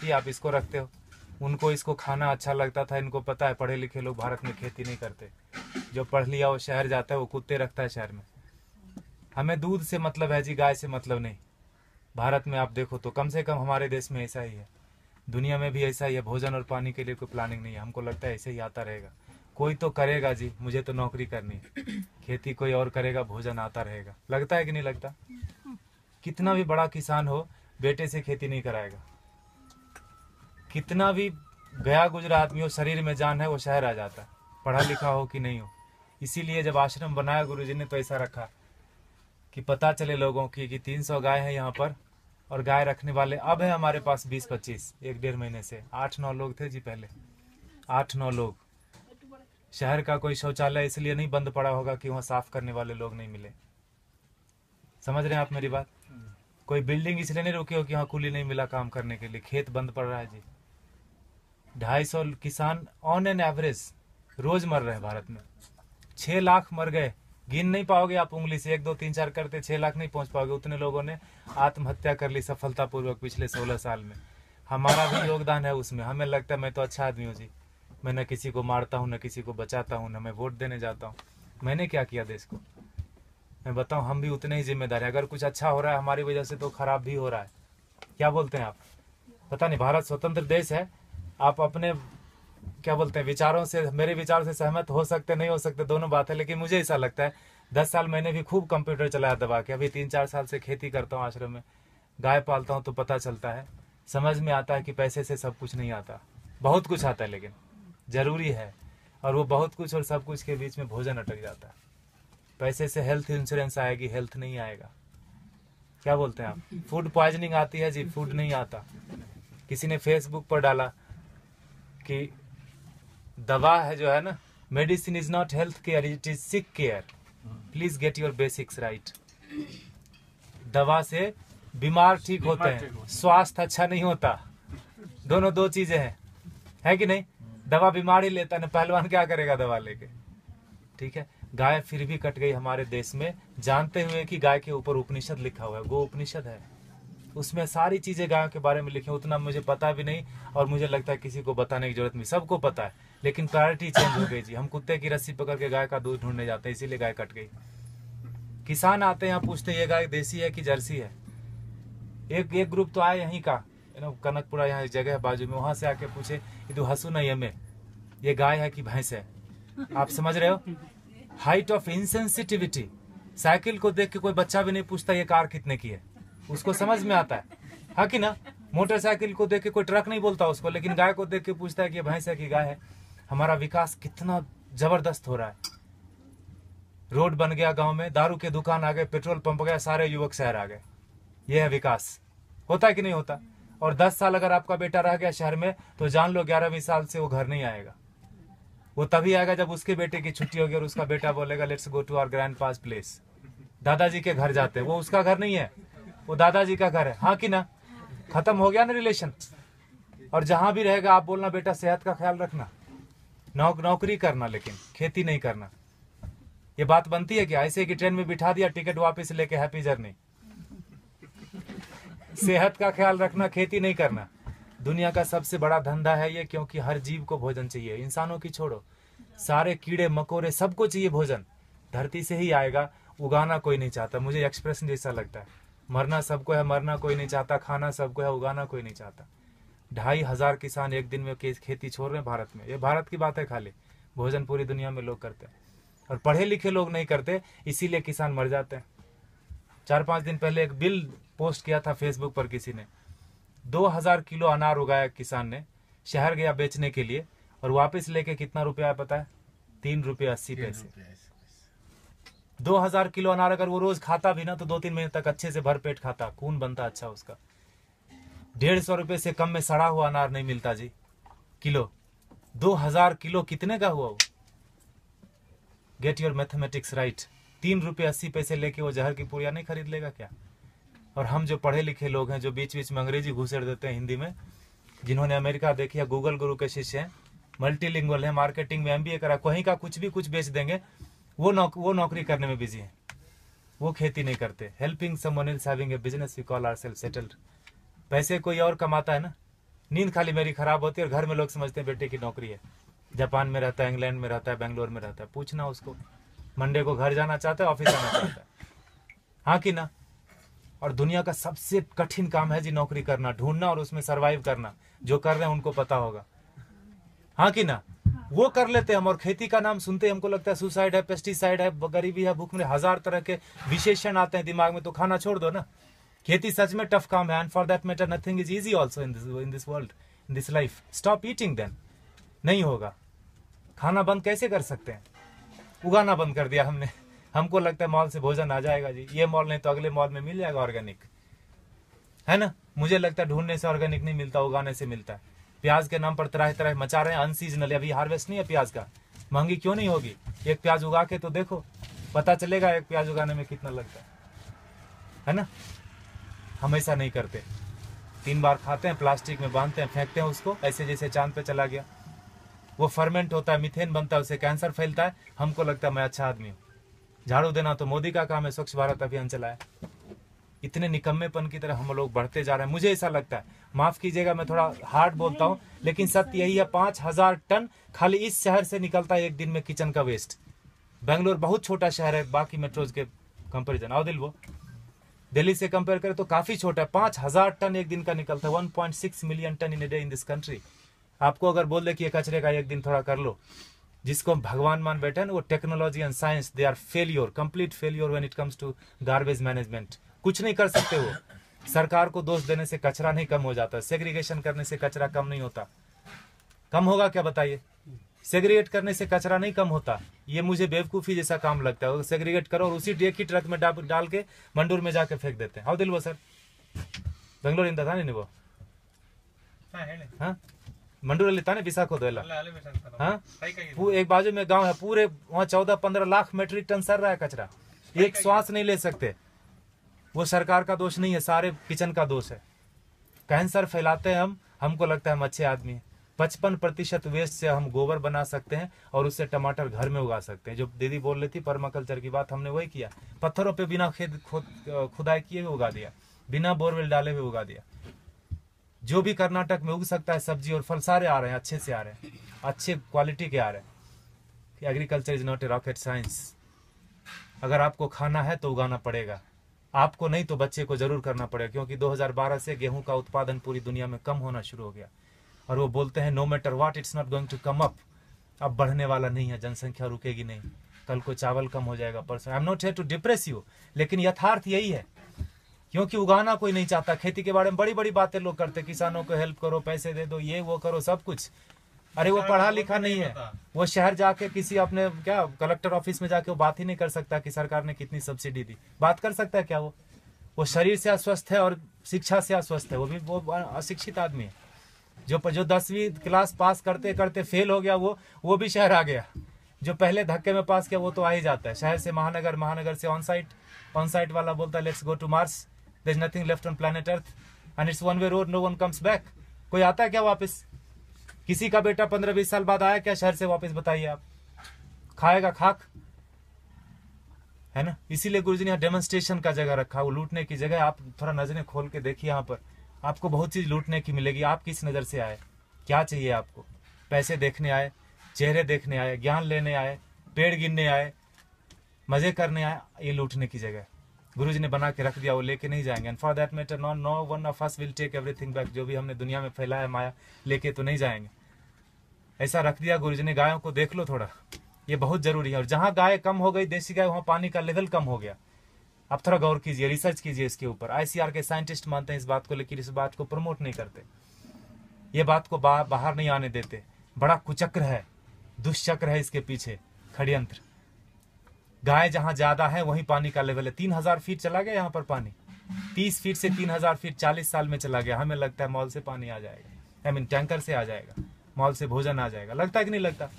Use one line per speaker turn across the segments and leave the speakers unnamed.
कि आप इसको रखते हो। उनको इसको खाना अच्छा लगता था, इनको पता है पढ़े लिखे लोग भारत में खेती नहीं करते। जो पढ़ लिया वो शहर जाता है, वो कुत्ते रखता है शहर में। हमें दूध से मतलब है जी, गाय से मतलब नहीं। भारत में आप देखो तो कम से कम हमारे देश में ऐसा ही है। दुनिया में भी ऐसा ही है, भोजन और पानी के लिए कोई प्लानिंग नहीं है। हमको लगता है ऐसे ही आता रहेगा। कोई तो करेगा जी, मुझे तो नौकरी करनी है। खेती कोई और करेगा, भोजन आता रहेगा। लगता है कि नहीं लगता? कितना भी बड़ा किसान हो, बेटे से खेती नहीं कराएगा। कितना भी गया गुजरा आदमी हो शरीर में जान है वो शहर आ जाता है। पढ़ा लिखा हो कि नहीं हो। इसीलिए जब आश्रम बनाया गुरुजी ने तो ऐसा रखा कि पता चले लोगों की कि तीन सौ गाय है यहाँ पर और गाय रखने वाले अब है हमारे पास बीस पच्चीस एक डेढ़ महीने से। आठ नौ लोग थे जी पहले। आठ नौ लोग। शहर का कोई शौचालय इसलिए नहीं बंद पड़ा होगा कि वहाँ साफ़ करने वाले लोग नहीं मिले। समझ रहे हैं आप मेरी बात? कोई बिल्डिंग इसलिए नहीं रुकी हो कि वहाँ कुली नहीं मिला काम करने के लिए? खेत बंद पड़ रहा है जी। ढाई सौ किसान ऑन एन एवरेज रोज मर रहे हैं भारत में। छह लाख मर गए। गिन नहीं पाओगे आप उंगली से। एक, दो, तीन, चार करते, छह लाख नहीं पहुँच पाओगे। उतने लोगों ने आत्महत्या कर ली सफलतापूर्वक पिछले सोलह साल में। हमारा भी योगदान है उसमें। हमें लगता है मैं तो अच्छा आदमी हूँ जी। मैं न किसी को मारता हूँ, न किसी को बचाता हूँ, न मैं वोट देने जाता हूँ। मैंने क्या किया देश को? मैं बताऊँ, हम भी उतने ही जिम्मेदार हैं। अगर कुछ अच्छा हो रहा है, हमारी वजह से तो खराब भी हो रहा है। क्या बोलते हैं आप? पता नहीं, भारत स्वतंत्र देश है। आप अपने, क्या बोलते हैं, विचारों से, मेरे विचारों से सहमत हो सकते, नहीं हो सकते, दोनों बात है, लेकिन मुझे ऐसा लगता है, दस साल मैंने भी खूब कंप्यूटर चलाया दबा के, अभी तीन चार साल से खेती करता हूँ आश्रम में, गाय पालता हूँ तो पता चलता है, समझ में आता है कि पैसे से सब कुछ नहीं आता, बहुत कुछ आता है लेकिन, ज़रूरी है, और वो बहुत कुछ और सब कुछ के बीच में भोजन अटक जाता है, पैसे से हेल्थ इंश्योरेंस आएगी हेल्थ नहीं आएगा, क्या बोलते हैं आप फ़ूड पॉइजनिंग आती है जी फ़ूड नहीं आता, किसी ने फेसबुक पर डाला कि दवा है जो है ना medicine is not health care it is sick care please get your basics right दवा से बीमार ठीक होते हैं स्वास्थ्य अच्छा नहीं होता। दोनों दो चीज़ें हैं। है कि नहीं? दवा बीमार ही लेता है ना पहलवान क्या करेगा दवा लेके? ठीक है? गाय फिर भी कट गई हमारे देश में। जानते हुए कि गाय के ऊपर उपनिषद लिखा हुआ है गो उपनिषद है। उसमें सारी चीज़ें गायों के बारे में लिखी उतना मुझे पता भी नहीं और मुझे लगता है किसी को बताने की ज़रूरत नहीं, सबको पता है। लेकिन प्रायोरिटी चेंज हो गई जी। हम कुत्ते की रस्सी पकड़ के गाय का दूध ढूँढने जाते हैं, इसीलिए गाय कट गई। किसान आते हैं यहाँ पूछते ये गाय देसी है कि जर्सी है? एक एक ग्रुप तो आया यहीं का कनकपुरा यहाँ एक जगह है बाजू में, वहाँ से आके पूछे ये तो हसू नहीं हमें ये गाय है कि भैंस है? आप समझ रहे हो? हाइट ऑफ़ इंसेंसिटिविटी साइकिल को देख के कोई बच्चा भी नहीं पूछता, ये कार कितने की है? उसको समझ में आता है। हाँ कि ना? मोटरसाइकिल को देख के कोई ट्रक नहीं बोलता उसको, लेकिन गाय को देख के पूछता है कि भैंस है कि गाय है? हमारा विकास कितना ज़बरदस्त हो रहा है। रोड बन गया गाँव में, दारू के दुकान आ गए, पेट्रोल पंप गया, सारे युवक शहर आ गए। ये है विकास। होता है कि नहीं होता? और दस साल अगर आपका बेटा रह गया शहर में तो जान लो ग्यारहवीं साल से वो घर नहीं आएगा। वो तभी आएगा जब उसके बेटे की छुट्टी होगी और उसका बेटा बोलेगा let's go to our grandpa's place दादाजी के घर जाते हैं। वो उसका घर नहीं है। वो दादाजी का घर है। हाँ कि ना? खत्म हो गया ना रिलेशन और जहाँ भी रहेगा, आप बोलना, बेटा, सेहत का ख्याल रखना। नौक नौकरी करना, लेकिन खेती नहीं करना। ये बात बनती है क्या? ऐसे कि ट्रेन में बिठा दिया, टिकट वापस लेके हैप्पी जर्नी सेहत का ख्याल रखना, खेती नहीं करना। दुनिया का सबसे बड़ा धंधा है ये, क्योंकि हर जीव को भोजन चाहिए। इंसानों की छोड़ो। सारे कीड़े, मकोड़े सबको चाहिए भोजन। धरती से ही आएगा, उगाना कोई नहीं चाहता। मुझे एक्सप्रेशन जैसा लगता है। मरना सबको है मरना कोई नहीं चाहता खाना सबको है उगाना कोई नहीं चाहता। ढाई हज़ार किसान एक दिन में खेती छोड़ रहे हैं भारत में। ये भारत की बात है खाली। भोजन पूरी दुनिया में लोग करते हैं। और पढ़े लिखे लोग नहीं करते इसीलिए किसान मर जाते हैं। चार पाँच दिन पहले एक बिल पोस्ट किया था फेसबुक पर किसी ने। दो हज़ार किलो अनार उगाया किसान ने शहर गया बेचने के लिए और वापस लेके कितना रुपया पता है? तीन रुपये अस्सी पैसे। दो हज़ार किलो अनार अगर वो रोज खाता भी ना तो दो तीन महीने तक अच्छे से भरपेट खाता। खून बनता अच्छा उसका। डेढ़ सौ रुपए से कम में सड़ा हुआ अनार नहीं मिलता जी। किलो। दो हज़ार किलो कितने का हुआ वो? गेट योर मैथमेटिक्स राइट तीन रुपये अस्सी पैसे लेके वो जहर की पुड़िया नहीं खरीद लेगा क्या? और हम जो पढ़े लिखे लोग हैं, जो बीच बीच में अंग्रेज़ी घुसेड़ देते हैं हिंदी में, जिन्होंने अमेरिका देखी है, गूगल गुरु के शिष्य हैं मल्टीलिंगुअल है मार्केटिंग में एमबीए करा, कहीं का कुछ भी कुछ बेच देंगे वो नौक, वो नौकरी करने में बिज़ी है। वो खेती नहीं करते। Helping someone is having a business we call our self settled पैसे कोई और कमाता है ना? नींद खाली मेरी खराब होती है और घर में लोग समझते हैं बेटे की नौकरी है। जापान में रहता है इंग्लैंड में रहता है बेंगलोर में रहता है। पूछना उसको। मंडे को घर जाना चाहता है ऑफ़िस आना चाहता है। हाँ कि ना? और दुनिया का सबसे कठिन काम है जी नौकरी करना ढूंढना और उसमें सरवाइव करना। जो कर रहे हैं उनको पता होगा। हाँ कि ना? वो कर लेते हैं हम और खेती का नाम सुनते हमको लगता है सुसाइड है, पेस्टिसाइड है, गरीबी है, भूख में हज़ार तरह के विशेषण आते हैं दिमाग में तो खाना छोड़ दो ना। खेती सच में टफ काम है and for that matter nothing is easy also in this in this world in this life stop eating then नहीं होगा। खाना बंद कैसे कर सकते हैं? उगाना बंद कर दिया हमने। हमको लगता है मॉल से भोजन आ जाएगा जी। ये मॉल नहीं तो अगले मॉल में मिल जाएगा ऑर्गेनिक। है ना? मुझे लगता है ढूँढने से ऑर्गेनिक नहीं मिलता, उगाने से मिलता है। प्याज के नाम पर तरह तरह मचा रहे हैं अनसीजनल अभी हार्वेस्ट नहीं है प्याज का। महँगी क्यों नहीं होगी? एक प्याज उगा के तो देखो, पता चलेगा एक प्याज उगाने में कितना लगता है। है ना? हम ऐसा नहीं करते। तीन बार खाते हैं, प्लास्टिक में बांधते हैं, फेंकते हैं उसको, ऐसे जैसे चाँद पे चला गया। वो फर्मेंट होता है मिथेन बनता है, उसे कैंसर फैलता है। हमको लगता है, मैं अच्छा आदमी हूँ। झाड़ू देना तो मोदी का काम है, स्वच्छ भारत अभियान चलाए इतने निकम्मेपन की तरह हम लोग बढ़ते जा रहे हैं। मुझे ऐसा लगता है। माफ़ कीजिएगा, मैं थोड़ा हार्ड बोलता हूँ, लेकिन सत्य यही है, पाँच हज़ार टन खाली इस शहर से निकलता है एक दिन में किचन का वेस्ट बेंगलोर बहुत छोटा शहर है, बाकी मेट्रोज के कंपेरिजन आओ दिल वो। दिल्ली से कंपेयर करें तो काफ़ी छोटा है, पाँच हज़ार टन एक दिन का निकलता है one point six million ton in day in this country आपको अगर बोल दे कि कचरे का एक दिन थोड़ा कर लो, जिसको भगवान मान बैठे ना, वो technology and science they are failure complete failure when it comes to garbage management कुछ नहीं कर सकते हो सरकार को दोष देने से कचरा नहीं कम हो जाता सेग्रीगेशन करने से कचरा कम नहीं होता। कम होगा क्या बताइए? सेग्रीगेट करने से कचरा नहीं कम होता। ये मुझे बेवकूफ़ी जैसा काम लगता है। सेग्रीगेट करो और उसी एक ही ट्रक में डाल के मंडूर में जाके फेंक देते हैं। हाउ दिल वो सर। बेंगलोर इंदा था
नहीं वो
हाँ? मंडूर था
ना विशाखो दोला
हाँ? एक बाजू में गाँव है पूरे वहाँ चौदह पंद्रह लाख मेट्रिक टन सर रहा है कचरा। एक श्वास नहीं ले सकते। वो सरकार का दोष नहीं है, सारे किचन का दोष है। कैंसर फैलाते हैं हम, हमको लगता है हम अच्छे आदमी हैं। पचपन प्रतिशत वेस्ट से हम गोबर बना सकते हैं और उससे टमाटर घर में उगा सकते हैं। जो दीदी बोल रही थी परमाकल्चर की बात हमने वही किया। पत्थरों पे बिना खेत, खुद, खुदाई किए हुए उगा दिया। बिना बोरवेल डाले हुए उगा दिया। जो भी कर्नाटक में उग सकता है सब्ज़ी और फल, सारे आ रहे हैं, अच्छे से आ रहे हैं। अच्छे क्वालिटी के आ रहे हैं। Agriculture is not a rocket science अगर आपको खाना है तो उगाना पड़ेगा। आपको नहीं तो बच्चे को ज़रूर करना पड़ेगा, क्योंकि 2012 से गेहूँ का उत्पादन पूरी दुनिया में कम होना शुरू हो गया। और वो बोलते हैं no matter what it's not going to come up अब बढ़ने वाला नहीं है, जनसंख्या रुकेगी नहीं। कल को चावल कम हो जाएगा, परसों। I am not here to depress you लेकिन यथार्थ यही है। क्योंकि उगाना कोई नहीं चाहता। खेती के बारे में बड़ी बड़ी बातें लोग करते किसानों को हेल्प करो, पैसे दे दो, ये वो करो, सब कुछ। अरे वो पढ़ा लिखा नहीं है वो शहर जाके किसी अपने क्या कलेक्टर ऑफ़िस में जाके वो बात ही नहीं कर सकता कि सरकार ने कितनी सब्सिडी दी। बात कर सकता है क्या वो? वो शरीर से अस्वस्थ है और शिक्षा से अस्वस्थ है। वो भी वो अशिक्षित आदमी है। जो जो दसवीं क्लास पास करते करते फेल हो गया वो वो भी शहर आ गया। जो पहले धक्के में पास किया वो तो आ ही जाता है। शहर से महानगर महानगर से ऑन साइट ऑन साइट वाला बोलता है let's go to Mars there is nothing left on planet Earth and it's one way road no one comes back कोई आता है क्या वापस? किसी का बेटा पंद्रह बीस साल बाद आया, क्या शहर से वापस बताइए आप? खाएगा खाक। है ना? इसीलिए गुरुजी ने डेमोन्स्ट्रेशन का जगह रखा, वो लूटने की जगह। आप थोड़ा नज़रें खोल के देखिए यहाँ पर। आपको बहुत चीज़ लूटने की मिलेगी। आप किस नज़र से आए? क्या चाहिए आपको? पैसे देखने आए, चेहरे देखने आए, ज्ञान लेने आए, पेड़ गिनने आए, मज़े करने आए, ये लूटने की जगह। गुरु जी ने बना के रख दिया, वो लेके नहीं जाएँगे। And for that matter not no one of us will take everything back जो भी हमने दुनिया में फैलाया, माया, लेके तो नहीं जाएँगे। ऐसा रख दिया गुरु ने गायों को देख लो थोड़ा। ये बहुत ज़रूरी है। और जहाँ गाय कम हो गई देसी गाय वहाँ पानी का लेवल कम हो गया। अब थोड़ा गौर कीजिए रिसर्च कीजिए इसके ऊपर। आईसीआर के साइंटिस्ट मानते हैं इस बात को लेकिन इस बात को प्रमोट नहीं करते। ये बात को बा, बाहर नहीं आने देते। बड़ा कुचक्र है दुष्चक्र है इसके पीछे खड़यंत्र। गाय जहाँ ज़्यादा है वहीं पानी का लेवल है। तीन हज़ार फीट चला गया यहाँ पर पानी। तीस फीट से तीन हज़ार फीट चालीस साल में चला गया। हमें लगता है मॉल से पानी आ जाएगा। आई मीन टैंकर से आ जाएगा। मॉल से भोजन आ जाएगा। लगता है कि नहीं लगता?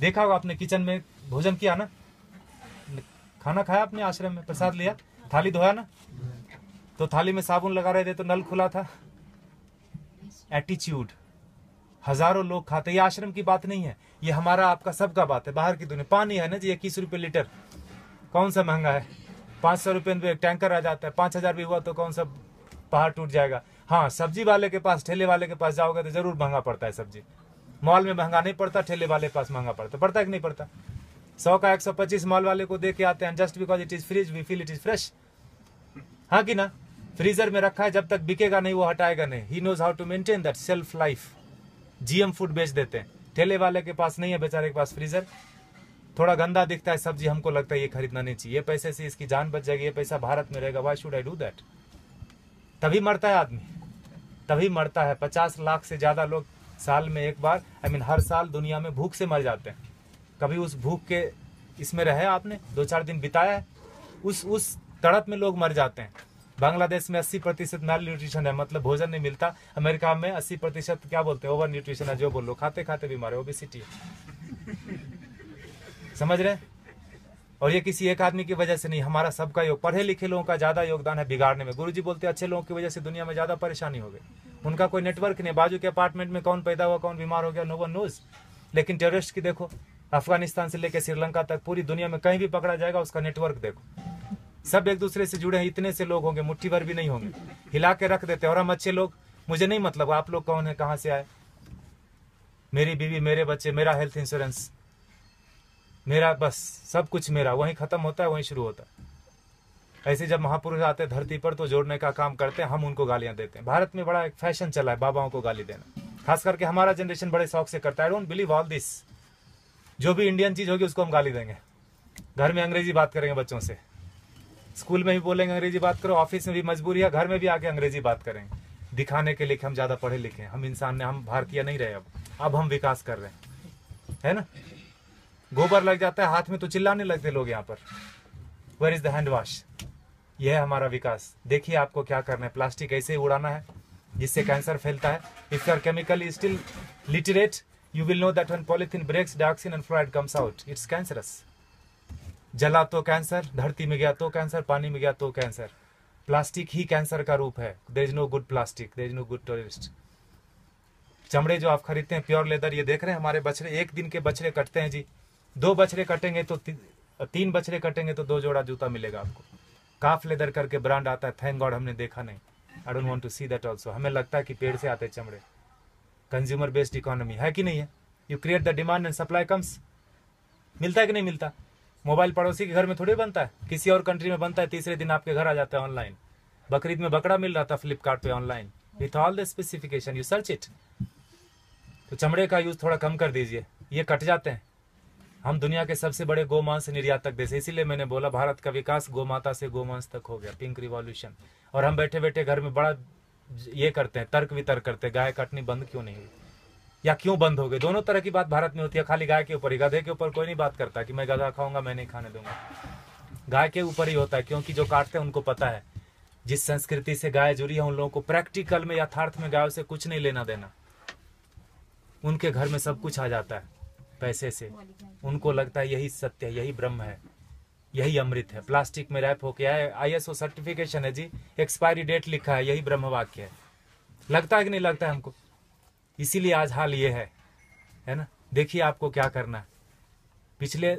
देखा होगा आपने किचन में भोजन किया ना? खाना खाया अपने आश्रम में? प्रसाद लिया? थाली धोया ना? तो थाली में साबुन लगा रहे थे तो नल खुला था। एटीट्यूड हज़ारों लोग खाते। ये आश्रम की बात नहीं है। ये हमारा आपका सबका बात है। बाहर की दुनिया। पानी है ना जी, इक्कीस रुपए लीटर। कौन सा महँगा है? पाँच सौ रुपये टैंकर आ जाता है। पाँच हज़ार भी हुआ तो कौन सा पहाड़ टूट जाएगा? हाँ सब्ज़ी वाले के पास, ठेले वाले के पास जाओगे तो ज़रूर महँगा पड़ता है सब्ज़ी। मॉल में महँगा नहीं पड़ता, ठेले वाले के पास महँगा पड़ता पड़ता है कि नहीं पड़ता? सौ का एक सौ पच्चीस मॉल वाले को दे के आते हैं just because it is fridge we feel it is fresh हाँ कि ना? फ्रीजर में रखा है, जब तक बिकेगा नहीं, वो हटाएगा नहीं। He knows how to maintain that shelf life GM food बेच देते हैं। ठेले वाले के पास नहीं है, बेचारे के पास फ्रीजर। थोड़ा गंदा दिखता है सब्ज़ी, हमको लगता है ये खरीदना नहीं चाहिए। ये पैसे से इसकी जान बच जाएगी, ये पैसा भारत में रहेगा। Why should I do that तभी मरता है आदमी। तभी मरता है। पचास लाख से ज़्यादा लोग साल में एक बार आई I मीन mean, हर साल दुनिया में भूख से मर जाते हैं। कभी उस भूख के इसमें रहे आपने? दो चार दिन बिताया है। उस उस तड़प में लोग मर जाते हैं। बांग्लादेश में 80 प्रतिशत मेल न्यूट्रिशन है मतलब भोजन नहीं मिलता। अमेरिका में 80 प्रतिशत क्या बोलते हैं? ओवर न्यूट्रिशन है जो बोलो। खाते खाते बीमार है ओबिसिटी समझ रहे हैं? और ये किसी एक आदमी की वजह से नहीं, हमारा सबका योग, पढ़े लिखे लोगों का ज़्यादा योगदान है बिगाड़ने में। गुरुजी बोलते अच्छे लोगों की वजह से दुनिया में ज़्यादा परेशानी हो गई। उनका कोई नेटवर्क नहीं, बाजू के अपार्टमेंट में कौन पैदा हुआ, कौन बीमार हो गया नो वन नोज़ लेकिन टेररिस्ट की देखो, अफ़गानिस्तान से लेकर श्रीलंका तक, पूरी दुनिया में कहीं भी पकड़ा जाएगा, उसका नेटवर्क देखो। सब एक दूसरे से जुड़े हैं, इतने से लोग होंगे, मुट्ठी भर भी नहीं होंगे। हिला के रख देते और हम अच्छे लोग, मुझे नहीं मतलब आप लोग कौन है, कहाँ से आए? मेरी बीवी, मेरे बच्चे, मेरा हेल्थ इंश्योरेंस मेरा बस, सब कुछ मेरा, वहीं खत्म होता है, वहीं शुरू होता है। ऐसे जब महापुरुष आते हैं धरती पर तो जोड़ने का काम करते हैं, हम उनको गालियाँ देते हैं। भारत में बड़ा एक फ़ैशन चला है, बाबाओं को गाली देना। खास करके हमारा जनरेशन बड़े शौक से करता है। डोंट बिलीव ऑल दिस जो भी इंडियन चीज़ होगी, उसको हम गाली देंगे। घर में अंग्रेज़ी बात करेंगे बच्चों से। स्कूल में भी बोलेंगे, अंग्रेज़ी बात करो, ऑफ़िस में भी मजबूरी है, घर में भी आके अंग्रेज़ी बात करेंगे। दिखाने के लिए हम ज़्यादा पढ़े लिखे हैं। हम इंसान ने हम भारतीय नहीं रहे अब। अब हम विकास कर रहे हैं। है ना? गोबर लग जाता है, हाथ में तो चिल्लाने लगते लोग यहाँ पर। Where is the hand wash यह है हमारा विकास। देखिए आपको क्या करना है। प्लास्टिक ऐसे ही उड़ाना है, जिससे कैंसर फैलता है। If your chemical still literate you will know that one polythene breaks dioxin and fluoride comes out it's cancerous जला तो कैंसर धरती में गया तो कैंसर पानी में गया तो कैंसर प्लास्टिक ही कैंसर का रूप है। There is no good plastic there is no good tourist चमड़े जो आप खरीदते हैं प्योर लेदर ये देख रहे हैं, हमारे बछड़े, एक दिन के बछड़े कटते हैं जी। दो बछड़े कटेंगे तो ती, तीन बछड़े कटेंगे तो दो जोड़ा जूता मिलेगा आपको। काफ लेदर करके ब्रांड आता है थैंक गॉड हमने देखा नहीं। I don't want to see that also हमें लगता है कि पेड़ से आते चमड़े। कंज्यूमर बेस्ड इकोनॉमी है कि नहीं है? You create the demand and supply comes मिलता है कि नहीं मिलता? मोबाइल पड़ोसी के घर में थोड़ी बनता है। किसी और कंट्री में बनता है तीसरे दिन आपके घर आ जाता है ऑनलाइन बकरीद में बकरा मिल रहा था Flipkart online with all the specification you search it तो चमड़े का यूज़ थोड़ा कम कर दीजिए। ये कट जाते हैं। हम दुनिया के सबसे बड़े गोमांस निर्यातक देश है। इसीलिए मैंने बोला, भारत का विकास गोमाता से गोमांस तक हो गया, पिंक रिवॉल्यूशन। और हम बैठे बैठे घर में बड़ा ये करते हैं, तर्क वितर्क करते हैं, गाय कटनी बंद क्यों नहीं या क्यों बंद हो गई? दोनों तरह की बात भारत में होती है, खाली गाय के ऊपर ही। गधे के ऊपर कोई नहीं बात करता कि मैं गधा खाऊँगा, मैं नहीं खाने दूँगा। गाय के ऊपर ही होता है, क्योंकि जो काटते हैं, उनको पता है। जिस संस्कृति से गाय जुड़ी है, उन लोगों को प्रैक्टिकल में यथार्थ में गायों से कुछ नहीं लेना देना। उनके घर में सब कुछ आ जाता है। पैसे से। उनको लगता है यही सत्य है यही ब्रह्म है यही अमृत है। प्लास्टिक में रैप होके आए आईएसओ सर्टिफिकेशन है जी एक्सपायरी डेट लिखा है यही ब्रह्म वाक्य है। लगता है कि नहीं लगता है हमको? इसीलिए आज हाल ये है है ना? देखिए आपको क्या करना है। पिछले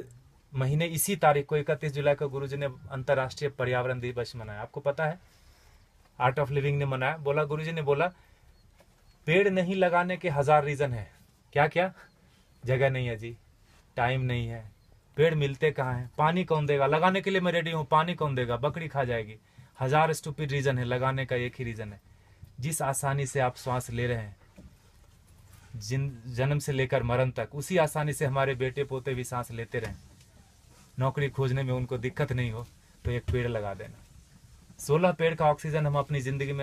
महीने इसी तारीख को इकतीस जुलाई को गुरुजी ने अंतर्राष्ट्रीय पर्यावरण दिवस मनाया। आपको पता है? आर्ट ऑफ़ लिविंग ने मनाया। बोला गुरुजी ने बोला पेड़ नहीं लगाने के हज़ार रीजन है। क्या क्या जगह नहीं है जी टाइम नहीं है। पेड़ मिलते कहाँ हैं? पानी कौन देगा? लगाने के लिए मैं रेडी हूँ, पानी कौन देगा? बकरी खा जाएगी। हज़ार स्टूपिड रीजन है, लगाने का एक ही रीजन है। जिस आसानी से आप श्वास ले रहे हैं, जिन जन्म से लेकर मरण तक, उसी आसानी से हमारे बेटे पोते भी सांस लेते रहें। नौकरी खोजने में उनको दिक्कत नहीं हो तो एक पेड़ लगा देना। सोलह पेड़ का ऑक्सीजन हम अपनी ज़िंदगी में